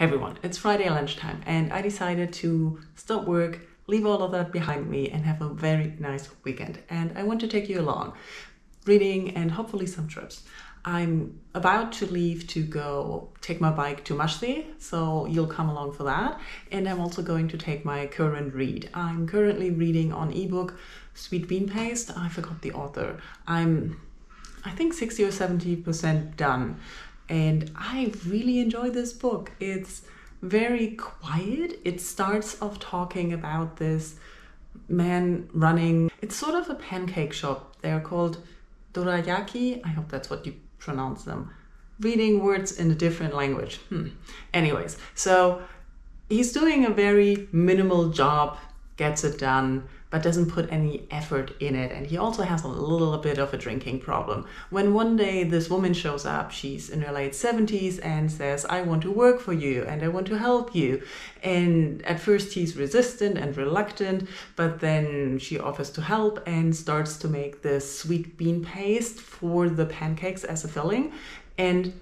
Hey everyone, it's Friday lunchtime and I decided to stop work, leave all of that behind me and have a very nice weekend. And I want to take you along, reading and hopefully some trips. I'm about to leave to go take my bike to Maschsee, so you'll come along for that. And I'm also going to take my current read. I'm currently reading on ebook Sweet Bean Paste. I forgot the author. I'm, I think, 60 or 70% done. And I really enjoy this book. It's very quiet. It starts off talking about this man running, it's sort of a pancake shop. They're called dorayaki. I hope that's what you pronounce them. Reading words in a different language. Hmm. Anyways, so he's doing a very minimal job, gets it done but doesn't put any effort in it. And he also has a little bit of a drinking problem. When one day this woman shows up, she's in her late 70s and says, I want to work for you and I want to help you. And at first he's resistant and reluctant, but then she offers to help and starts to make this sweet bean paste for the pancakes as a filling. And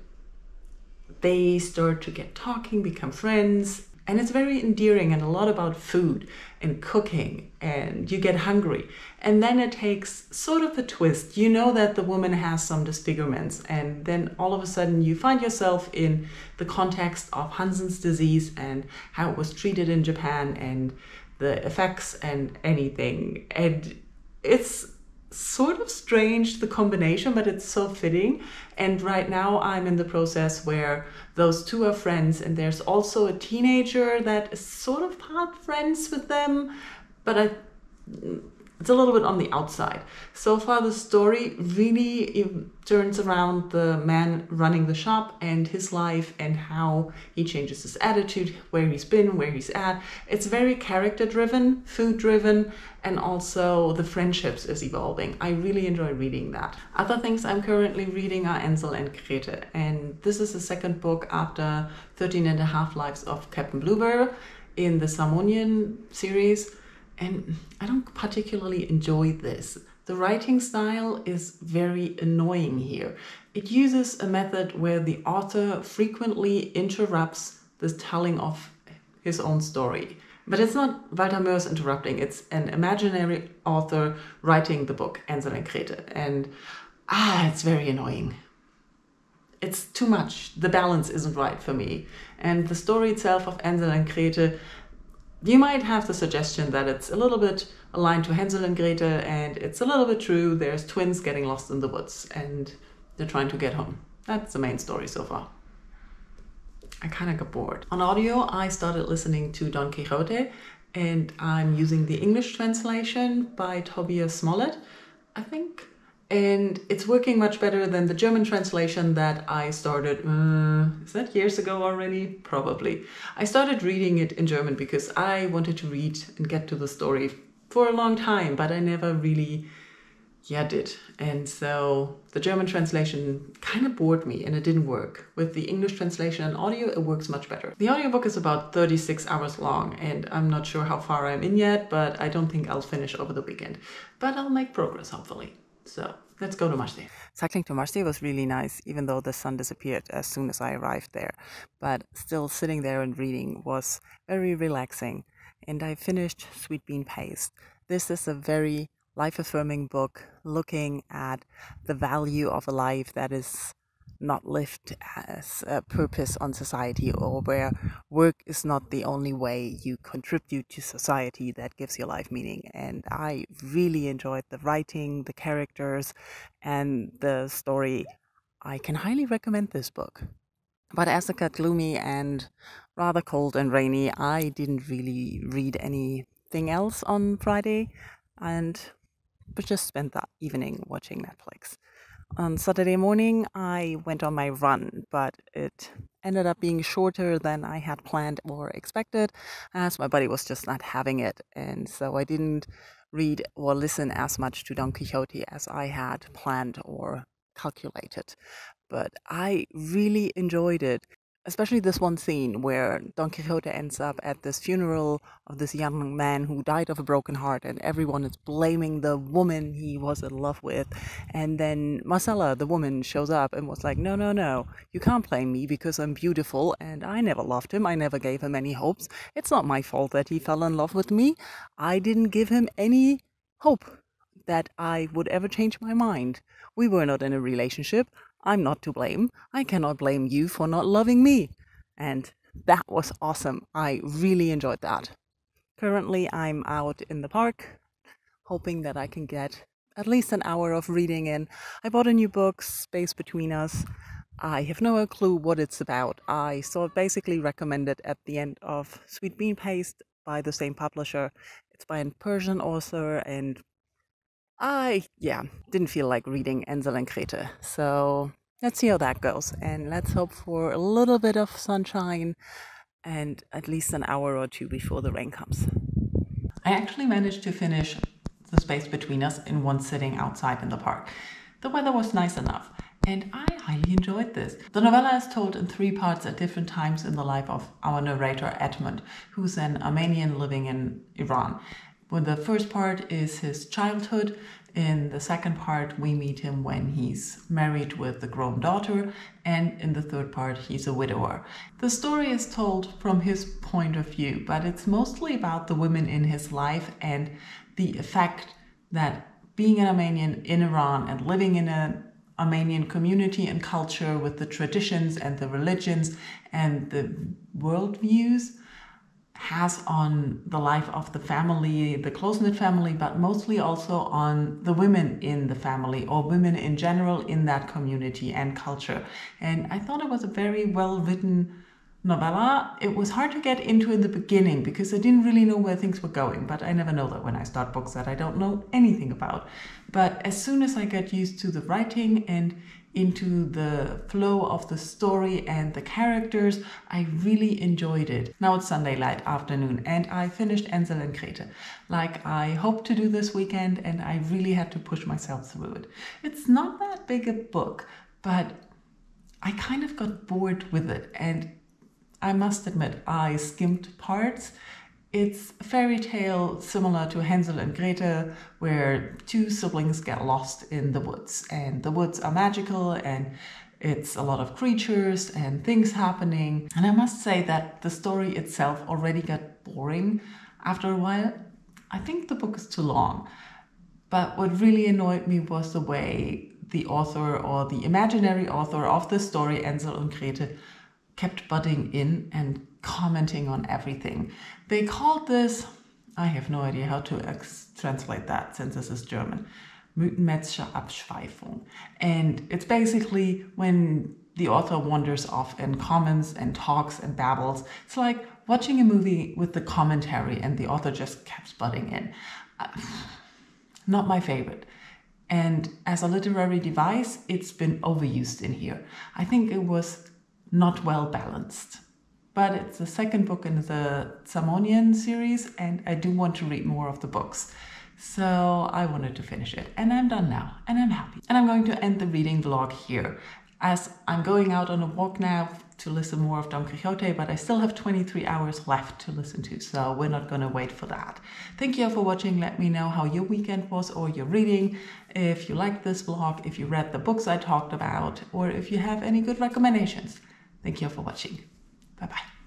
they start to get talking, become friends, and it's very endearing and a lot about food and cooking, and you get hungry. And then it takes sort of a twist. You know that the woman has some disfigurements, and then all of a sudden you find yourself in the context of Hansen's disease and how it was treated in Japan and the effects and anything. And it's sort of strange the combination but it's so fitting. And right now i'm in the process where those two are friends and there's also a teenager that is sort of part friends with them but i it's a little bit on the outside. So far, the story really turns around the man running the shop and his life and how he changes his attitude, where he's been, where he's at. It's very character driven, food driven, and also the friendships is evolving. I really enjoy reading that. Other things I'm currently reading are Ensel and Krete, and this is the second book after 13 and a half lives of Captain Bluebear in the Zamonian series and I don't particularly enjoy this. The writing style is very annoying here. It uses a method where the author frequently interrupts the telling of his own story. But it's not Walter Moers interrupting, it's an imaginary author writing the book, Ensel and Krete. And ah, it's very annoying. It's too much. The balance isn't right for me. And the story itself of Ensel and Krete you might have the suggestion that it's a little bit aligned to Hansel and Gretel, and it's a little bit true. There's twins getting lost in the woods, and they're trying to get home. That's the main story so far. I kind of got bored. On audio, I started listening to Don Quixote, and I'm using the English translation by Tobias Smollett, I think and it's working much better than the German translation that I started, uh, is that years ago already? Probably. I started reading it in German because I wanted to read and get to the story for a long time, but I never really, yeah, did. And so the German translation kind of bored me and it didn't work. With the English translation and audio, it works much better. The audiobook is about 36 hours long and I'm not sure how far I'm in yet, but I don't think I'll finish over the weekend. But I'll make progress, hopefully. So let's go to Maschsee. Cycling to Maschsee was really nice, even though the sun disappeared as soon as I arrived there. But still, sitting there and reading was very relaxing. And I finished Sweet Bean Paste. This is a very life affirming book looking at the value of a life that is not lived as a purpose on society or where work is not the only way you contribute to society that gives your life meaning. And I really enjoyed the writing, the characters, and the story. I can highly recommend this book. But as it got gloomy and rather cold and rainy, I didn't really read anything else on Friday and but just spent that evening watching Netflix on Saturday morning, I went on my run, but it ended up being shorter than I had planned or expected, as my body was just not having it. And so I didn't read or listen as much to Don Quixote as I had planned or calculated. But I really enjoyed it. Especially this one scene where Don Quixote ends up at this funeral of this young man who died of a broken heart, and everyone is blaming the woman he was in love with. And then Marcella, the woman, shows up and was like, No, no, no, you can't blame me because I'm beautiful and I never loved him. I never gave him any hopes. It's not my fault that he fell in love with me. I didn't give him any hope that I would ever change my mind. We were not in a relationship. I'm not to blame. I cannot blame you for not loving me. And that was awesome. I really enjoyed that. Currently, I'm out in the park, hoping that I can get at least an hour of reading in. I bought a new book, Space Between Us. I have no clue what it's about. I saw it basically recommended at the end of Sweet Bean Paste by the same publisher. It's by a Persian author, and I, yeah, didn't feel like reading Hansel and Gretel. So let's see how that goes. And let's hope for a little bit of sunshine and at least an hour or two before the rain comes. I actually managed to finish the space between us in one sitting outside in the park. The weather was nice enough, and I highly enjoyed this. The novella is told in three parts at different times in the life of our narrator Edmund, who's an Armenian living in Iran. When the first part is his childhood, in the second part, we meet him when he's married with a grown daughter, and in the third part, he's a widower. The story is told from his point of view, but it's mostly about the women in his life and the effect that being an Armenian in Iran and living in an Armenian community and culture with the traditions and the religions and the worldviews has on the life of the family, the close knit family, but mostly also on the women in the family or women in general in that community and culture. And I thought it was a very well written novella. It was hard to get into in the beginning because I didn't really know where things were going, but I never know that when I start books that I don't know anything about. But as soon as I got used to the writing and into the flow of the story and the characters. I really enjoyed it. Now it's Sunday light afternoon and I finished Hansel and Gretel like I hoped to do this weekend and I really had to push myself through it. It's not that big a book, but I kind of got bored with it and I must admit I skimmed parts it's a fairy tale similar to Hansel and Gretel, where two siblings get lost in the woods, and the woods are magical and it's a lot of creatures and things happening. And I must say that the story itself already got boring after a while. I think the book is too long. But what really annoyed me was the way the author or the imaginary author of the story, Hansel and Gretel, kept butting in and commenting on everything. They called this, I have no idea how to ex- translate that since this is German, Mythenmetzsche Abschweifung. And it's basically when the author wanders off and comments and talks and babbles. It's like watching a movie with the commentary and the author just kept butting in. Not my favorite. And as a literary device, it's been overused in here. I think it was not well balanced but it's the second book in the Zamonian series, and I do want to read more of the books. So I wanted to finish it, and I'm done now, and I'm happy. And I'm going to end the reading vlog here, as I'm going out on a walk now to listen more of Don Quixote, but I still have 23 hours left to listen to, so we're not going to wait for that. Thank you all for watching. Let me know how your weekend was or your reading. If you liked this vlog, if you read the books I talked about, or if you have any good recommendations. Thank you all for watching. Bye bye.